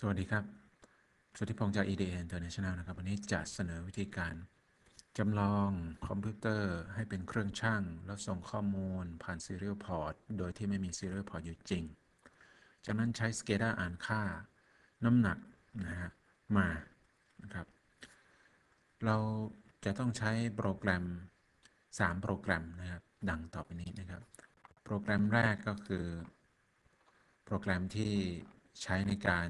สวัสดีครับสุทธิพงษ์จาก EDA International นะครับ วันนี้จะเสนอวิธีการจำลองคอมพิวเตอร์ให้เป็นเครื่องช่าง แล้วส่งข้อมูลผ่าน Serial Port โดยที่ไม่มี Serial Port อยู่จริง จากนั้นใช้ SCADA อ่านค่าน้ำหนักนะฮะมานะครับ เราจะต้องใช้โปรแกรม 3 โปรแกรมนะครับ ดังต่อไปนี้นะครับ โปรแกรมแรกก็คือ โปรแกรมที่ใช้ในการ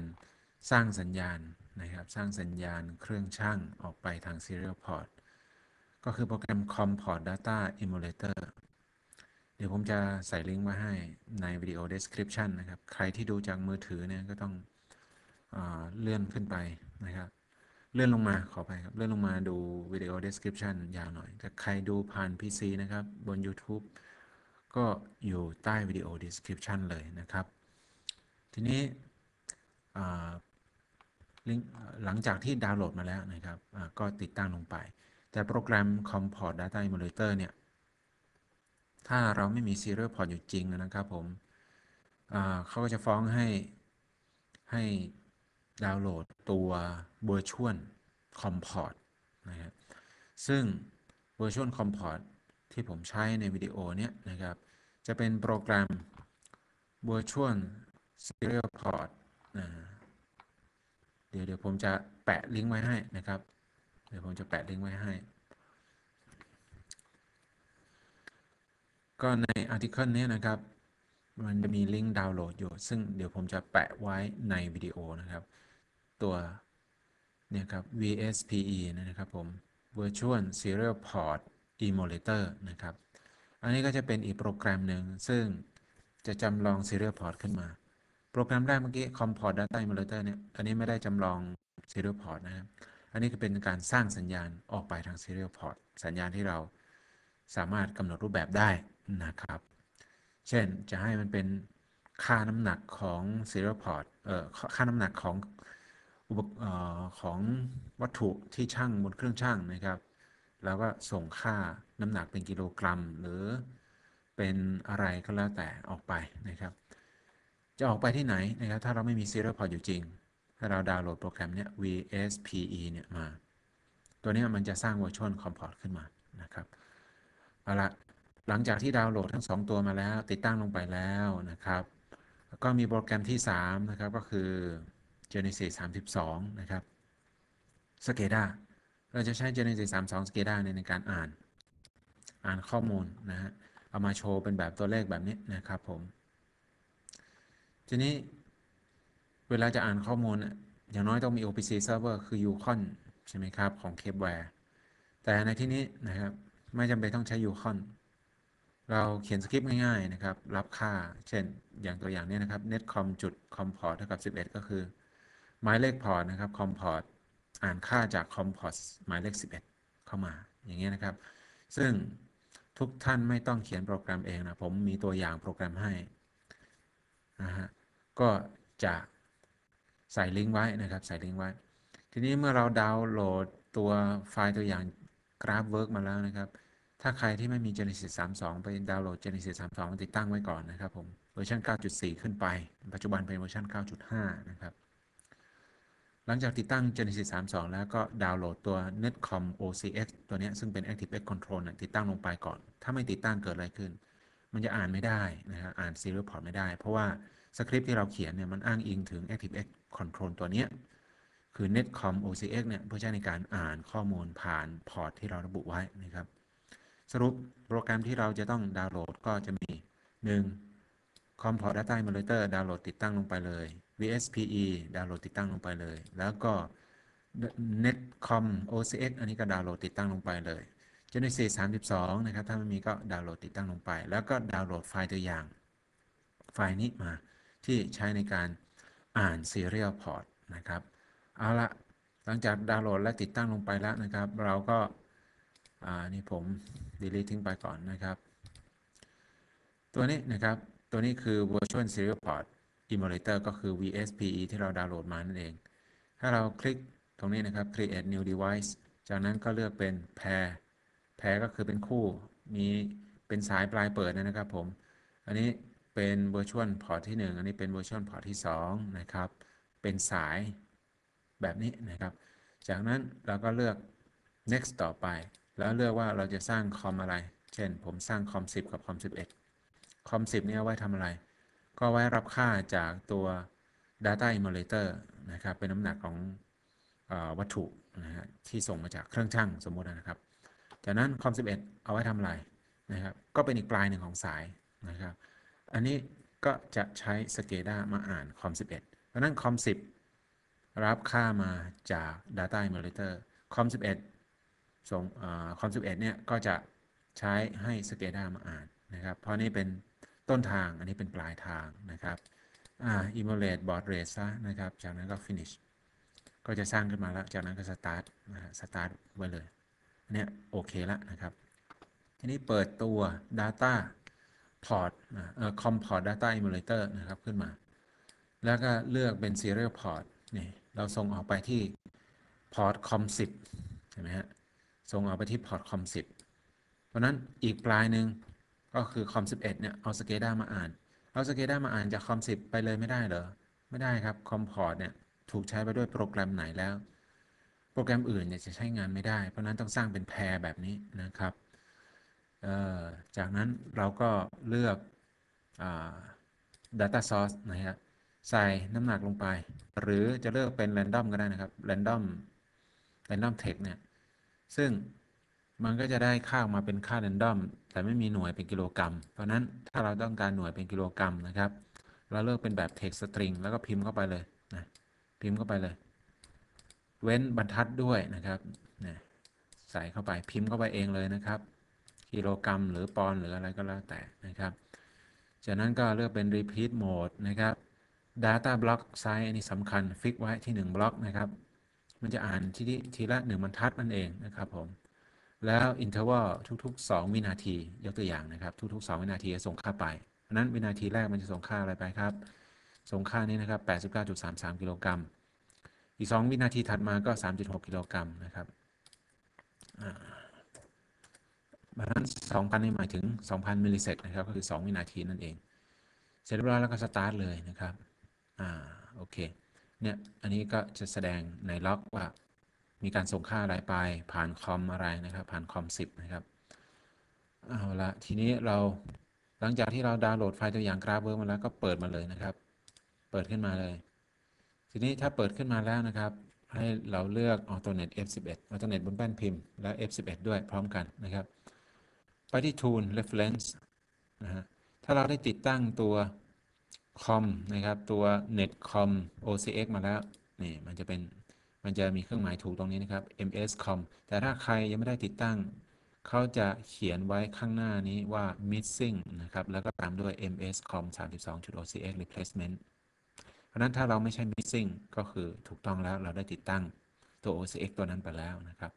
สร้างสัญญาณนะครับ สร้างสัญญาณเครื่องช่างออกไปทาง Serial Port ก็คือโปรแกรม COM Port Data Emulator เดี๋ยวผมจะใส่ลิงก์มาให้ในวิดีโอ description นะครับ ใครที่ดูจากมือถือเนี่ยก็ต้องเอเลื่อนขึ้นไปนะครับ เลื่อนลงมาขอไปครับ เลื่อนลงมาดูวิดีโอ description ยาวหน่อย แต่ใครดูผ่าน PC นะครับ บน YouTube ก็อยู่ใต้วิดีโอ description เลยนะครับ ทีนี้ ลิงก์หลังจากที่ดาวน์โหลดมาแล้วนะครับก็ติดตั้งลงไป แต่โปรแกรม Comport Data Emulator เนี่ย ถ้าเราไม่มี Serial Port อยู่จริงนะครับผมเขาก็จะฟ้องให้ให้ดาวน์โหลดตัว Virtual Comport นะครับซึ่ง Virtual Comport ที่ผมใช้ในวิดีโอเนี้ยนะครับ จะเป็นโปรแกรม Virtual Serial Port นะ ดี๋ยวเดี๋ยวผมจะแปะลิงก์ไว้ให้นะครับ เดี๋ยวผมจะแปะลิงก์ไว้ให้ ก็ในอาร์ติเคิลนี้นะครับ มันจะมีลิงก์ดาวน์โหลดอยู่ ซึ่งเดี๋ยวผมจะแปะไว้ในวิดีโอนะครับ ตัวเนี่ยครับ VSPE นะครับผม Virtual Serial Port Emulator นะครับ อันนี้ก็จะเป็นอีกโปรแกรมหนึ่งซึ่งจะจำลอง Serial Port ขึ้นมา โปรแกรมแรกเมื่อกี้ Comport Data Emulator เนี่ย อันนี้ไม่ได้จำลอง Serial Port นะครับ อันนี้ก็เป็นการสร้างสัญญาณออกไปทาง Serial Port สัญญาณที่เราสามารถกำหนดรูปแบบได้นะครับ เช่นจะให้มันเป็นค่าน้ำหนักของ Serial Port เอ่อค่าน้ำหนักของอุปเอ่อของวัตถุที่ช่างบนเครื่องช่างนะครับ แล้วก็ส่งค่าน้ำหนักเป็นกิโลกรัม หรือเป็นอะไรก็แล้วแต่ออกไปนะครับ จะออกไปที่ไหนนะครับถ้าเราไม่มี Serial Port อยู่จริง ถ้าเราดาวน์โหลดโปรแกรมเนี้ย VSPE เนี่ยมา ตัวนี้มันจะสร้าง Virtual Comport ขึ้นมานะครับเอาละหลังจากที่ดาวน์โหลดทั้ง 2 ตัวมาแล้ว ติดตั้งลงไปแล้วนะครับ ก็มีโปรแกรมที่ 3 นะครับ ก็คือ Genesis 32 นะครับ SCADA เราจะใช้ Genesis 32 SCADA ในการอ่าน อ่านข้อมูลนะฮะเอามาโชว์เป็นแบบตัวเลขแบบนี้นะครับผม ทีนี้เวลาจะอ่านข้อมูล อย่างน้อยต้องมี OPC server คือ Yukon ใช่ไหมครับ ของ Capeware แต่ในที่นี้นะครับ ไม่จำเป็นต้องใช้ Yukon เราเขียนสคริปต์ง่าย ๆ นะครับ รับค่า เช่น อย่างตัวอย่างนี้นะครับ netcom จุด comport เท่ากับ 11 ก็คือ หมายเลขพอร์ตนะครับ comport อ่านค่าจาก comport หมายเลข 11 เข้ามา อย่างเงี้ยนะครับ ซึ่งทุกท่านไม่ต้องเขียนโปรแกรมเองนะ ผมมีตัวอย่างโปรแกรมให้ นะฮะก็จะใส่ลิงก์ไว้นะครับ ใส่ลิงก์ไว้ ทีนี้เมื่อเราดาวน์โหลดตัวไฟล์ตัวอย่าง GraphWorX มาแล้วนะครับ ถ้าใครที่ไม่มี Genesis 32 ไปดาวน์โหลด Genesis 32มาติดตั้งไว้ก่อนนะครับผม เวอร์ชัน9.4 ขึ้นไป ปัจจุบันเป็นเวอร์ชัน9.5 นะครับ หลังจากติดตั้ง Genesis 32 แล้วก็ดาวน์โหลดตัว NETComm OCX ตัวนี้ซึ่งเป็น ActiveX Control นะติดตั้งลงไปก่อน ถ้าไม่ติดตั้งเกิดอะไรขึ้น มันจะอ่านไม่ได้นะครับอ่าน Serial Port ไม่ได้ เพราะว่าสคริปต์ที่เราเขียนเนี่ยมันอ้างอิงถึง ActiveX Control ตัวนี้คือ Netcom OCX เนี่ยเพื่อใช้ในการอ่านข้อมูลผ่านพอร์ตที่เราระบุไว้นะครับ สรุปโปรแกรมที่เราจะต้องดาวน์โหลดก็จะมี 1. Com Port Data Emulator ดาวน์โหลดติดตั้งลงไปเลย VSPE ดาวน์โหลดติดตั้งลงไปเลย แล้วก็ Netcom OCX อันนี้ก็ดาวน์โหลดติดตั้งลงไปเลย Genesis 32 นะครับ ถ้าไม่มีก็ดาวน์โหลดติดตั้งลงไป แล้วก็ดาวน์โหลดไฟล์ตัวอย่าง ไฟล์นี้มาที่ใช้ในการอ่าน Serial Port นะครับ เอาละหลังจากดาวน์โหลดและติดตั้งลงไปแล้วนะครับ เราก็อ่านี่ผม delete ทิ้งไปก่อนนะครับ ตัวนี้นะครับ ตัวนี้คือ Virtual Serial Port Emulator ก็คือ VSPE ที่เราดาวน์โหลดมานั่นเอง ถ้าเราคลิกตรงนี้นะครับ Create New Device จากนั้นก็เลือกเป็น Pair Pair ก็คือเป็นคู่มีเป็นสายปลายเปิดนะครับผม อันนี้เป็น Virtual Port ที่ 1 อันนี้เป็น Virtual Port ที่ 2 นะครับ เป็นสายแบบนี้นะครับ จากนั้นเราก็เลือก next ต่อไป แล้วเลือกว่าเราจะสร้างคอมอะไร เช่น ผมสร้างคอม 10 กับคอม 11 คอม 10 เนี่ยไว้ทำอะไร ก็ไว้รับค่าจากตัว data emulator นะครับ เป็นน้ำหนักของอวัตถุนะฮะที่ส่งมาจากเครื่องช่างสมมตินะครับ จากนั้นคอม11 เอาไว้ทำอะไรนะครับ ก็เป็นอีกปลายหนึ่งของสายนะครับ อันนี้ก็จะใช้ SCADA มาอ่านคอม11เพราะนั้นคอม10 รับค่ามาจาก data emulator คอม11ส่งคอม11เนี่ยก็จะใช้ให้ SCADA มาอ่านนะครับ เพราะนี่เป็นต้นทางอันนี้เป็นปลายทางนะครับอ่า emulate baud rate ซะนะครับ จากนั้นก็ finish ก็จะสร้างขึ้นมาแล้ว จากนั้นก็ start นะ start ไว้เลย อันนี้โอเคแล้วนะครับ ทีนี้เปิดตัว data port เอ่อ com port data emulator นะครับขึ้นมา แล้วก็เลือกเป็น serial port นี่เราส่งออกไปที่ port com 10 เห็นไหมฮะ ส่งออกไปที่ port com 10 เพราะนั้นอีกปลายหนึ่งก็คือ com 11เนี่ยเอา SCADA มาอ่าน เอา SCADA มาอ่านจาก com 10 ไปเลยไม่ได้เหรอ ไม่ได้ครับ com port เนี่ยถูกใช้ไปด้วยโปรแกรมไหนแล้ว โปรแกรมอื่นเนี่ยจะใช้งานไม่ได้ เพราะนั้นต้องสร้างเป็นแพรแบบนี้นะครับ จากนั้นเราก็เลือก data source นะครับใส่น้ำหนักลงไป หรือจะเลือกเป็น random ก็ได้นะครับ random random text เนี่ย ซึ่งมันก็จะได้ค่าออกมาเป็นค่า random แต่ไม่มีหน่วยเป็นกิโลกรัม เพราะนั้นถ้าเราต้องการหน่วยเป็นกิโลกรัมนะครับ เราเลือกเป็นแบบ text string แล้วก็พิมพ์เข้าไปเลยนะพิมพ์เข้าไปเลย เว้นบรรทัดด้วยนะครับนะใส่เข้าไปพิมพ์เข้าไปเองเลยนะครับ กิโลกรัมหรือปอนหรืออะไรก็แล้วแต่นะครับ จากนั้นก็เลือกเป็น repeat mode นะครับ data block size อันนี้สำคัญฟิกไว้ที่ 1 บล็อกนะครับ มันจะอ่านทีทีทีละ 1 บรรทัดนั่นเองนะครับผม แล้ว interval ทุก ๆ 2 วินาที ยกตัวอย่างนะครับ ทุก ๆ 2 วินาทีจะส่งค่าไปนั้นวินาทีแรกมันจะส่งค่าอะไรไปครับ ส่งค่านี้นะครับ 89.33 กิโลกรัม อีก 2 วินาทีถัดมาก็ 3.6 กิโลกรัมนะครับเพราะนั้น2,000นี่หมายถึง 2,000 millisec นะครับ ก็คือ 2 วินาทีนั่นเอง เสร็จเรียบร้อยแล้วก็สตาร์ทเลยนะครับ อ่า โอเค เนี่ย อันนี้ก็จะแสดงใน log ว่า มีการส่งค่าอะไรไป ผ่าน COM อะไรนะครับ ผ่าน COM 10 นะครับ เอาละทีนี้เราหลังจากที่เราดาวน์โหลดไฟล์ตัวอย่าง GraphWorX มาแล้วก็เปิดมาเลยนะครับ เปิดขึ้นมาเลย ทีนี้ถ้าเปิดขึ้นมาแล้วนะครับ ให้เราเลือก Alternate F11 Alternate บนแป้นพิมพ์และ F11 ด้วยพร้อมกันนะครับ ไปที่ Tool Reference นะฮะถ้าเราได้ติดตั้งตัวคอมนะครับตัว netcom ocx มาแล้วนี่มันจะเป็นมันจะมีเครื่องหมายถูกตรงนี้นะครับ mscom แต่ถ้าใครยังไม่ได้ติดตั้ง เขาจะเขียนไว้ข้างหน้านี้ว่า missing นะครับ แล้วก็ตามด้วย mscom 32.ocx replacement เพราะนั้นถ้าเราไม่ใช่ missing ก็คือถูกต้องแล้วเราได้ติดตั้งตัว ocx ตัวนั้นไปแล้วนะครับ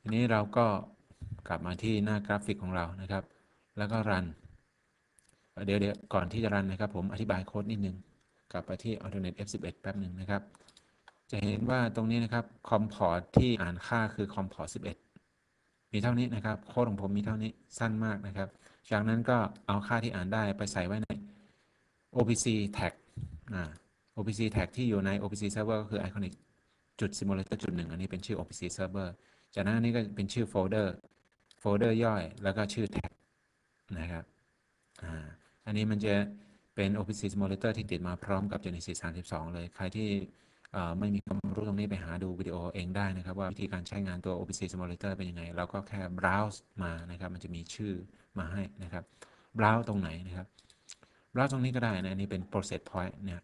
ทีนี้เราก็กลับมาที่หน้ากราฟิกของเรานะครับ แล้วก็ run เดี๋ยวเดี๋ยวก่อนที่จะ run นะครับ ผมอธิบายโค้ดนิดนึง กลับไปที่ alternate f11 แป๊บหนึ่งนะครับ จะเห็นว่าตรงนี้นะครับ com port ที่อ่านค่าคือ com port 11 มีเท่านี้นะครับ โค้ดของผมมีเท่านี้สั้นมากนะครับ จากนั้นก็เอาค่าที่อ่านได้ไปใส่ไว้ใน OPC tag อ่า OPC tag ที่อยู่ใน OPC server ก็คือ iconic จุด simulator จุดหนึ่งอันนี้เป็นชื่อ OPC server จากนั้นอันนี้ก็เป็นชื่อโฟลเดอร์โฟลเดอร์ย่อย แล้วก็ชื่อแท็กนะครับอ่าอันนี้มันจะเป็น OPC Simulator ที่ติดมาพร้อมกับ Genesis 32 เลย ใครที่ไม่มีความรู้ตรงนี้ไปหาดูวิดีโอเองได้นะครับ ว่าวิธีการใช้งานตัว OPC Simulator เป็นยังไง เราก็แค่ browse มานะครับ มันจะมีชื่อมาให้นะครับ browse ตรงไหนนะครับ browse ตรงนี้ก็ได้นะอันนี้เป็น process point เนี่ย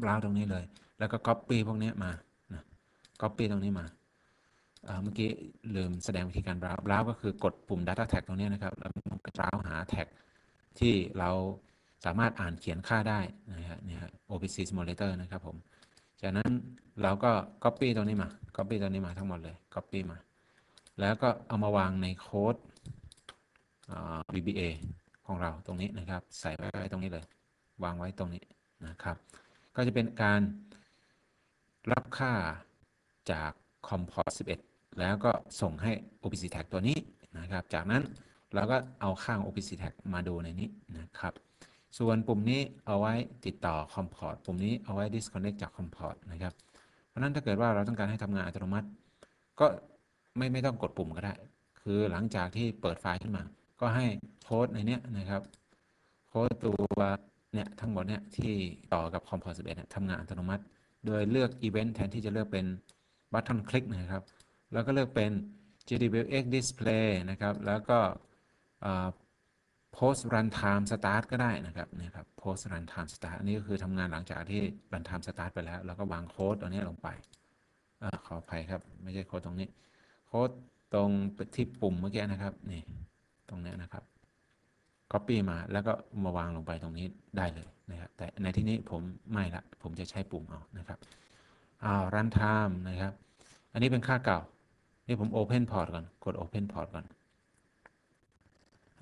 browse ตรงนี้เลย แล้วก็ copy พวกนี้มานะ copy ตรงนี้มาเมื่อกี้ลืมแสดงวิธีการ browse browse ก็คือกดปุ่ม data tag ตรงนี้นะครับ แล้วมันก็ browse หา tag ที่เราสามารถอ่านเขียนค่าได้นะฮะเนี่ย OPC Simulator นะครับผม จากนั้นเราก็ copy ตรงนี้มา copy ตรงนี้มาทั้งหมดเลย copy มา แล้วก็เอามาวางในโค้ด VBA ของเราตรงนี้นะครับ ใส่ไว้ตรงนี้เลย วางไว้ตรงนี้นะครับ ก็จะเป็นการรับค่าจาก com port 11 แล้วก็ส่งให้ OPC tag ตัวนี้นะครับ จากนั้นเราก็เอาค่า OPC tag มาดูในนี้นะครับ ส่วนปุ่มนี้เอาไว้ติดต่อ com port ปุ่มนี้เอาไว้ disconnect จาก com port นะครับ เพราะนั้นถ้าเกิดว่าเราต้องการให้ทำงานอัตโนมัติ ก็ไม่ไม่ต้องกดปุ่มก็ได้ คือหลังจากที่เปิดไฟล์ขึ้นมา ก็ให้โค้ดในเนี้ยนะครับโค้ดตัวเนี่ยทั้งหมดเนี่ยที่ต่อกับคอมพอร์ต11เนี่ยทำงานอัตโนมัติ โดยเลือก Event แทนที่จะเลือกเป็น Button Click นะครับ แล้วก็เลือกเป็น GWX Display นะครับ แล้วก็อ่า Post Runtime Start ก็ได้นะครับนี่ครับ Post Runtime Start อันนี้ก็คือทำงานหลังจากที่ Runtime Start ไปแล้ว แล้วก็วางโค้ดตัวนี้ลงไปอขออภัยครับ ไม่ใช่โค้ดตรงนี้ โค้ดตรงที่ปุ่มเมื่อกี้นะครับ นี่ ตรงนี้นะครับ Copy มาแล้วก็มาวางลงไปตรงนี้ได้เลยนะครับ แต่ในที่นี้ผมไม่ละ ผมจะใช้ปุ่มเอานะครับอ้าว Runtime นะครับ อันนี้เป็นค่าเก่า นี่ผม Open Port ก่อน กด Open Port ก่อน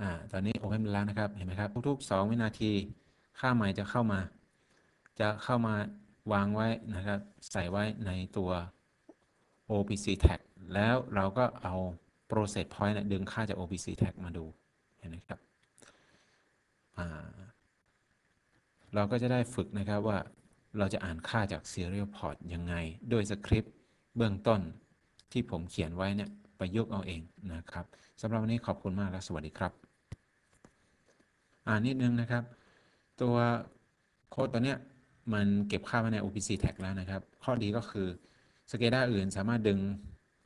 อ่า ตอนนี้ Open แล้วนะครับ เห็นไหมครับ ทุก ๆ 2 วินาที ค่าใหม่จะเข้ามา จะเข้ามาวางไว้นะครับ ใส่ไว้ในตัว OPC tag แล้วเราก็เอา process point เนี่ยดึงค่าจาก OPC tag มาดูเห็นไหมครับเราก็จะได้ฝึกนะครับว่าเราจะอ่านค่าจาก serial port ยังไง โดยสคริปต์เบื้องต้นที่ผมเขียนไว้เนี่ยประยุกต์เอาเองนะครับสำหรับวันนี้ขอบคุณมากและสวัสดีครับ อ่านนิดนึงนะครับ ตัวโค้ดตัวเนี้ยมันเก็บค่าไว้ใน OPC tag แล้วนะครับ ข้อดีก็คือ SCADA อื่นสามารถดึง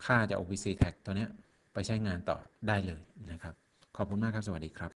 ค่าจาก OPC tag ตัวเนี้ย ไปใช้งานต่อได้เลยนะครับ ขอบคุณมากครับ สวัสดีครับ